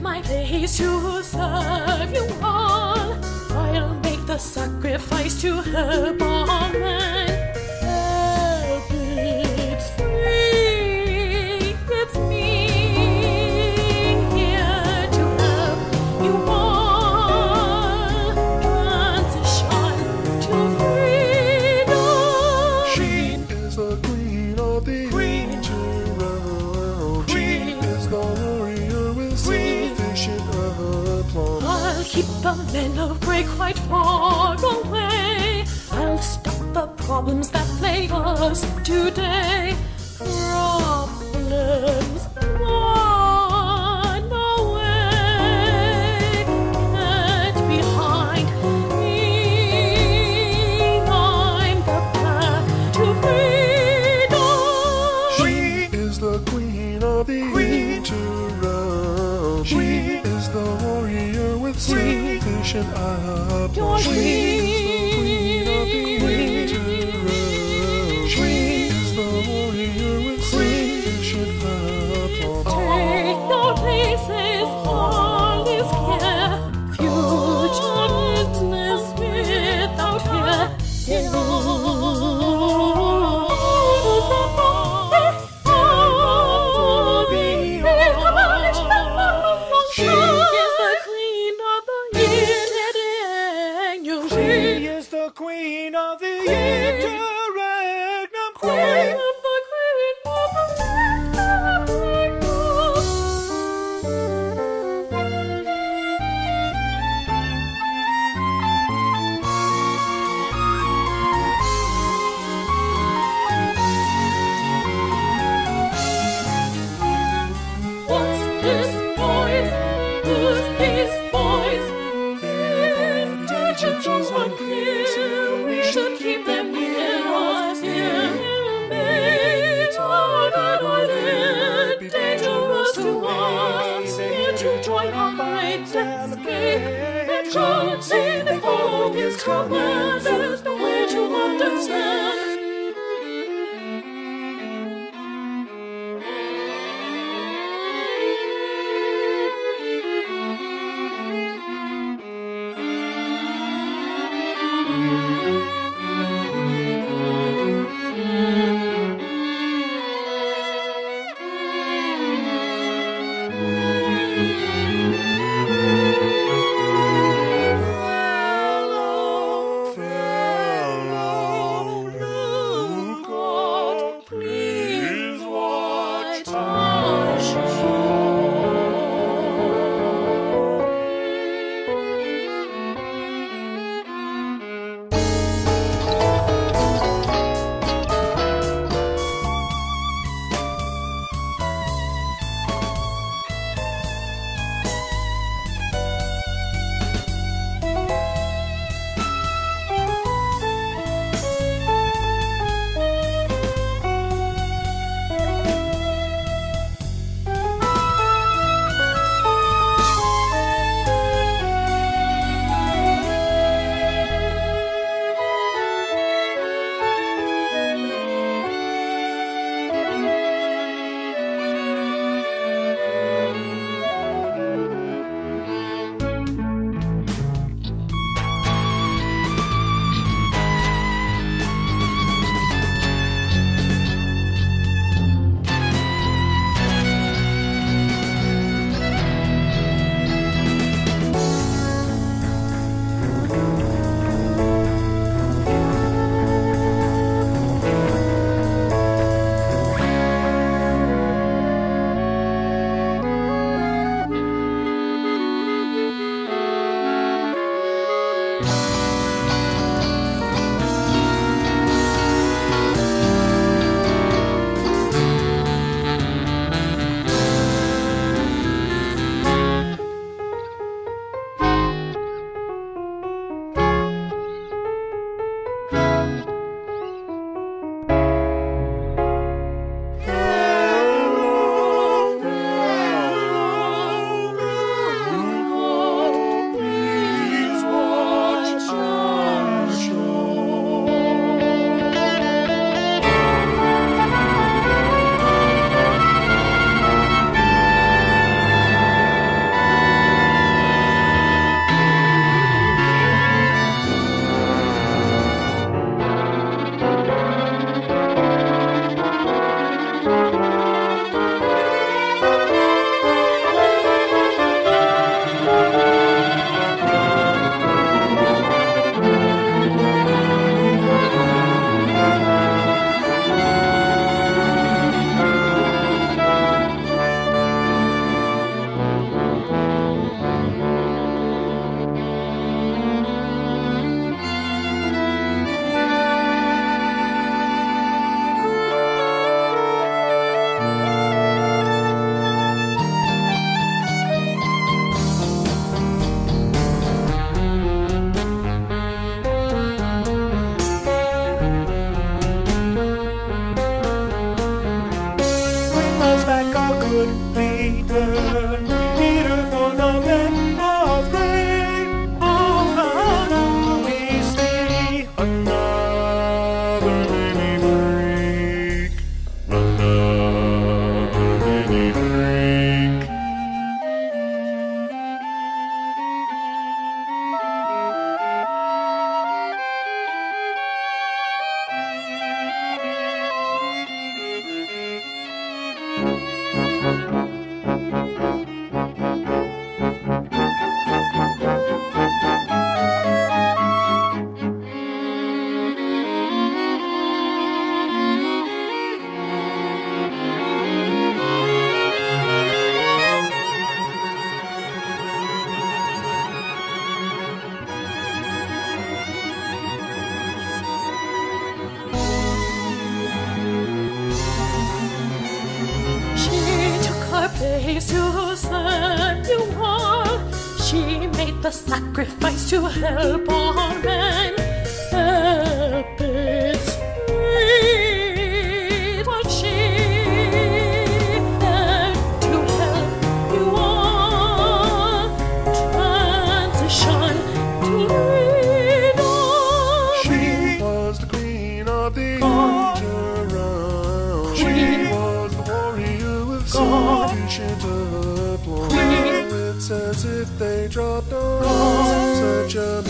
my days to serve you all. I'll make the sacrifice to her bond. keep the men of grey quite far away. I'll stop the problems that plague us today. Problems one away, and behind me, I'm the path to freedom. She is the queen of the. Queen sweet. Vision of joy. It's called music. To serve you all. She made the sacrifice to help all men. If they dropped on such a